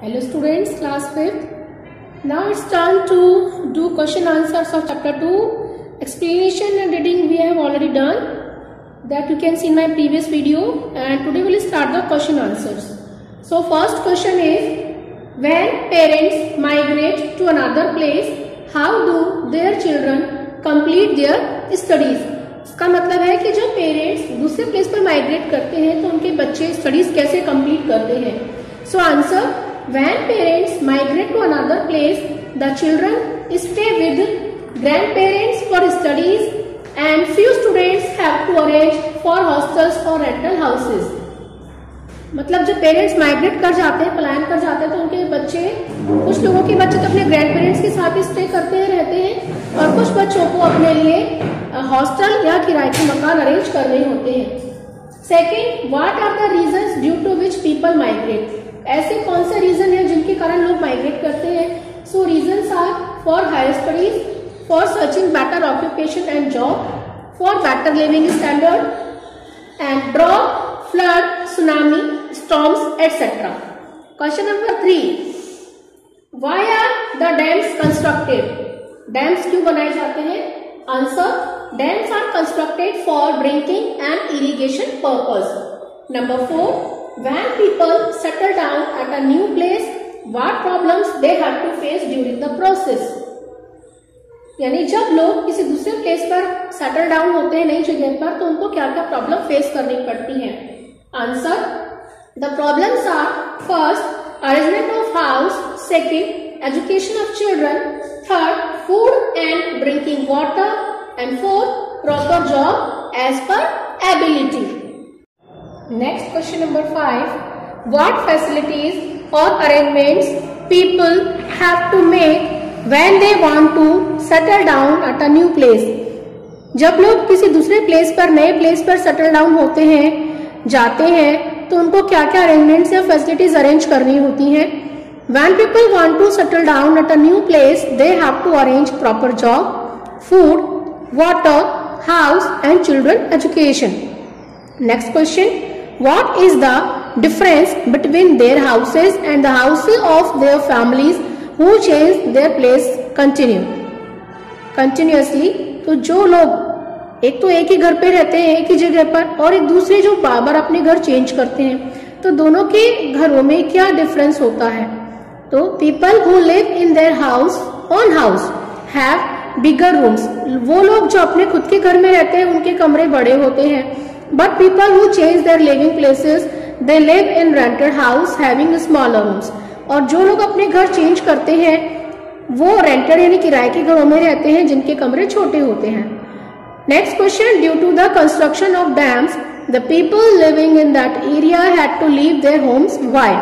Hello students, class 5th. Now it's time to do question answers of chapter 2. Explanation and reading we have already done. That you can see in my previous video. And today we will start the question answers. So first question is, when parents migrate to another place, how do their children complete their studies? इसका मतलब है कि जब parents दूसरे place पर migrate करते हैं तो उनके बच्चे स्टडीज़ कैसे कंप्लीट करते हैं so answer When parents migrate to another place, the children stay with grandparents for studies and few students have to arrange for hostels or rental houses. मतलब जब पेरेंट्स माइग्रेट कर जाते हैं पलायन कर जाते हैं तो उनके बच्चे कुछ लोगों के बच्चे तो अपने ग्रैंड पेरेंट्स के साथ स्टे करते हैं रहते हैं और कुछ बच्चों को अपने लिए हॉस्टल या किराए के मकान अरेंज करने होते हैं second what are the reason due to which people migrate ऐसे कौन से रीजन है जिनके कारण लोग माइग्रेट करते हैं? So reason are for higher studies for searching better occupation and job for better living standard and drought flood tsunami storms etcetera question number three why are the dams constructed dams क्यों बनाए जाते हैं? Answer dams are constructed for drinking and irrigation purpose number four when people settle down at a new place, what problems they have to face during the process? यानी जब लोग किसी दूसरे place पर सेटल डाउन होते हैं नई जगह पर तो उनको क्या क्या प्रॉब्लम फेस करनी पड़ती है? Answer the problems are first arrangement of house second education of children third food and drinking water and fourth proper job as per ability next question number five what facilities और arrangements people have to make when they want to settle down at a new place जब लोग किसी दूसरे place पर नए place पर settle down होते हैं जाते हैं तो उनको क्या क्या अरेंजमेंट्स या फैसिलिटीज़ अरेंज करनी होती है When people want to settle down at a new place, they have to arrange proper job, food, water, house, and children education. Next question. What is the difference between their houses and the houses of their families? Who change their place? Continue. Continuously तो जो लोग, एक तो एक ही घर पे रहते हैं, एक ही जगह पर, और एक दूसरे जो बार बार अपने घर चेंज करते हैं तो दोनों के घरों में क्या डिफरेंस होता है? तो people who live in their house on house have bigger rooms वो लोग जो अपने खुद के घर में रहते हैं, उनके कमरे बड़े होते हैं। But people who change their living places, they live in rented house having smaller rooms. और जो लोग अपने घर चेंज करते हैं वो रेंटेड यानी किराए के घरों में रहते हैं जिनके कमरे छोटे होते हैं। Next question due to the construction of dams the people living in that area had to leave their homes why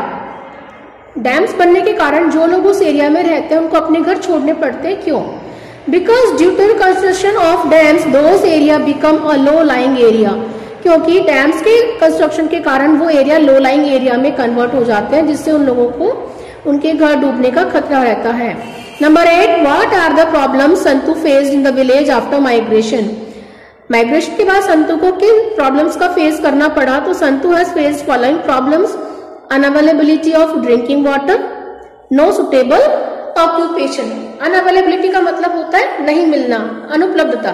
dams बनने के कारण जो लोग उस एरिया में रहते हैं उनको अपने घर छोड़ने पड़ते हैं। क्यों? Because due to construction of dams those area become a low lying area क्योंकि डैम्स के कंस्ट्रक्शन के कारण वो एरिया लो लाइंग एरिया में कन्वर्ट हो जाते हैं, जिससे उन लोगों को उनके घर डूबने का खतरा रहता है। Number eight what are the problem Santu faced in the village after migration migration के बाद संतु को किन प्रॉब्लम्स का फेस करना पड़ा? तो Santu has faced following problems unavailability of drinking water no suitable occupation unavailability का मतलब होता है नहीं मिलना, अनुपलब्धता।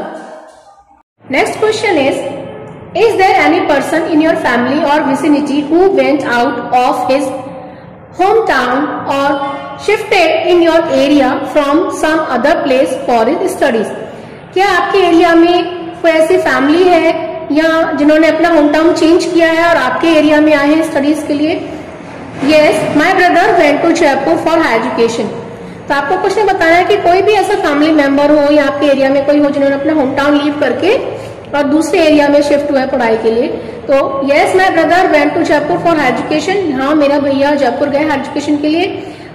Next question is Is there any person in your family or vicinity who went out of his hometown or shifted in your area from some other place for his studies? क्या आपके area में कोई ऐसी family है या जिन्होंने अपना home town change किया है और आपके एरिया में आए हैं स्टडीज़ के लिए yes my brother went to Jaipur for high education तो आपको कुछ ने बताया कि कोई भी ऐसा फैमिली मेंबर हो या आपके एरिया में कोई हो जिन्होंने अपना होम टाउन लीव करके और दूसरे एरिया में शिफ्ट हुआ है पढ़ाई के लिए। तो yes my brother went to Jaipur for education हाँ मेरा भैया जयपुर गए एजुकेशन के लिए।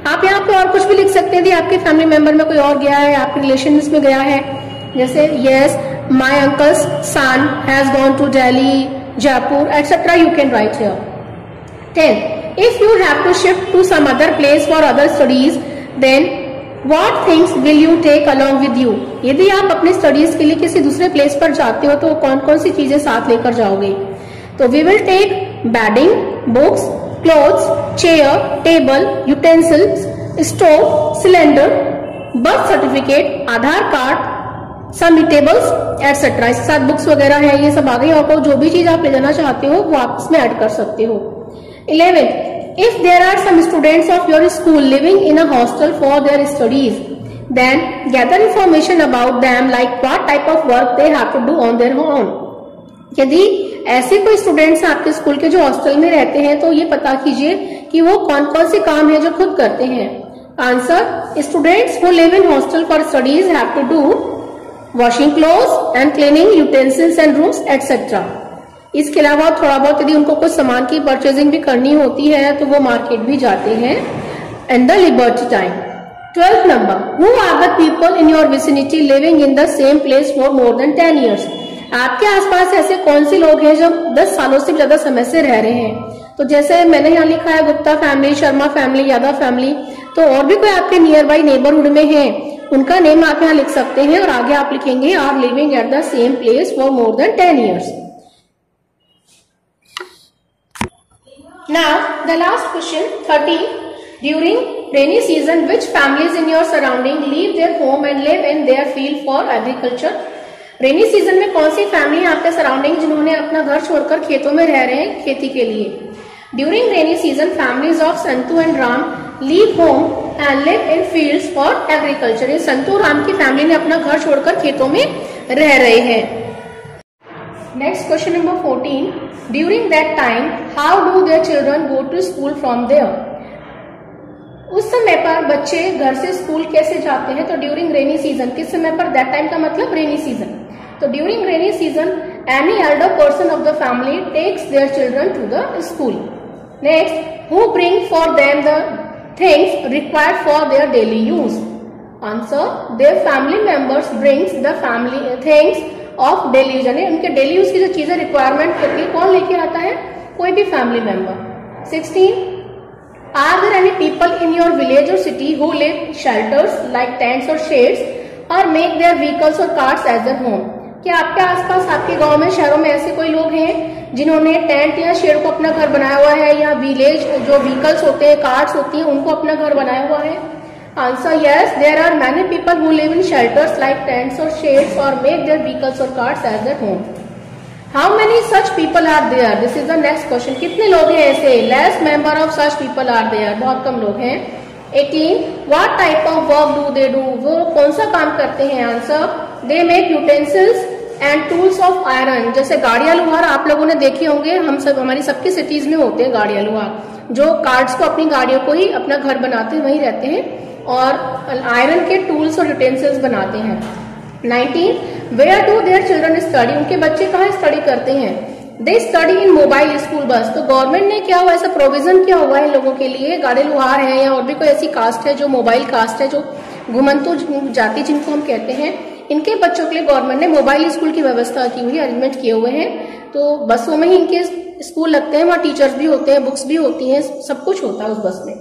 आप यहाँ पे और कुछ भी लिख सकते थे आपके फैमिली मेंबर में कोई और गया है, आपके रिलेशन में गया है। जैसे yes my uncle's son has gone to Delhi Jaipur etcetera you can write here ten if you have to shift to some other place for other studies then what things will you take along with you यदि आप अपने studies के लिए किसी दूसरे place पर जाते हो तो कौन कौन सी चीज़ें साथ लेकर जाओगे? तो we will take bedding books clothes, chair, table, utensils, stove, cylinder, birth certificate, Aadhaar card submittables etcetera इसके साथ बुक्स वगैरह है ये सब आ गई आपको जो भी चीज़ आप ले जाना चाहते हो वो आप इसमें ऐड कर सकते हो। Eleventh if there are some students of your school living in a hostel for their studies then gather information about them like what type of work they have to do on their own यदि ऐसे कोई students आपके school के जो hostel में रहते हैं तो ये पता कीजिए कि वो कौन कौन से काम है जो खुद करते हैं। Answer students who live in hostel for studies have to do washing cloth and cleaning utensils and rooms etcetera इसके अलावा थोड़ा बहुत यदि उनको कुछ सामान की परचेजिंग भी करनी होती है तो वो मार्केट भी जाते हैं. And the liberty time twelfth number who are the people in your vicinity living in the same place for more than ten years आपके आसपास ऐसे कौन से लोग हैं जो 10 सालों से ज़्यादा समय से रह रहे हैं? तो जैसे मैंने यहाँ लिखा है, Gupta family Sharma family Yadav family तो और भी कोई आपके नियर बाई नेबरहुड में है? उनका नेम आप यहाँ लिख सकते हैं और आगे आप लिखेंगे are living at the same place for more than ten years Now, the last question, 30. During rainy season, which families in your surrounding leave their home and live in their field for agriculture? Rainy season में कौन सी family आपके surrounding जिन्होंने अपना घर छोड़कर खेतों में रह रहे हैं खेती के लिए during rainy season families of Santu and Ram leave home and live in fields for agriculture ये संतु राम की फैमिली ने अपना घर छोड़कर खेतों में रह रहे हैं next question number fourteen during that time how do their children go to school from their उस समय पर बच्चे घर से स्कूल कैसे जाते हैं? तो ड्यूरिंग रेनी सीज़न किस समय पर? दैट टाइम का मतलब रेनी सीज़न तो during rainy season any elder person of the family takes their children to the school next who bring for them the things required for their daily use answer their family members brings the family things of daily use यानी उनके daily use की जो चीज़ें requirement होती है, कौन लेके आता है? कोई भी family member sixteen Are there any people in your village or city who live shelters like tents or shades or make their vehicles or carts as their home? क्या आपके आसपास, आपके गाँव में, शहरों में ऐसे कोई लोग हैं जिन्होंने टेंट या शेड को अपना घर बनाया हुआ है या विलेज जो व्हीकल्स होते हैं कार्स होती हैं, उनको अपना घर बनाया हुआ है? Answer yes there are many people who live in shelters like tents और शेड्स और मेक देयर व्हीकल्स और carts as their home how many such people are there this is the next question कितने लोग हैं ऐसे? Less member of such people are there बहुत कम लोग हैं. Eighteen what type of work do they do वो कौन सा काम करते हैं? Answer they make utensils and tools of iron जैसे गाड़िया लोहार आप लोगों ने देखे होंगे, हम सब, हमारी सबकी सिटीज़ में होते हैं गाड़िया लोहार। जो कार्ड्स को अपनी गाड़ियों को ही अपना घर बनाते हैं, वही रहते हैं। और आयरन के टूल्स और यूटेंसिल्स बनाते हैं। Nineteen where do their children study उनके बच्चे कहाँ स्टडी करते हैं? They study in mobile school bus तो गवर्नमेंट ने क्या हुआ? ऐसा प्रोविज़न क्या हुआ है लोगों के लिए? गाड़े लुहार है या और भी कोई ऐसी कास्ट है जो मोबाइल कास्ट है, जो घुमंतु जाति जिनको हम कहते हैं? इनके बच्चों के लिए गवर्नमेंट ने मोबाइल स्कूल की व्यवस्था की हुई अरेंजमेंट किए हुए हैं। तो बसों में ही इनके स्कूल लगते हैं, वहाँ टीचर्स भी होते हैं बुक्स भी होती हैं, सब कुछ होता है उस बस में।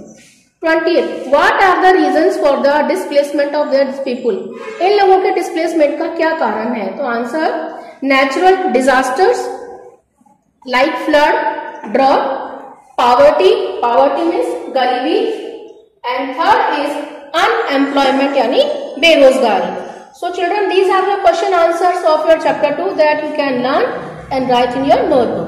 twenty what are the reason for the displacement of there people in लोगों के डिस्प्लेसमेंट का क्या कारण है तो answer natural disasters like flood drought poverty poverty means गरीबी एंड थर्ड इज अनएम्प्लॉयमेंट यानी बेरोजगारी so children these are the question answers of your chapter two that you can learn and write in your notebook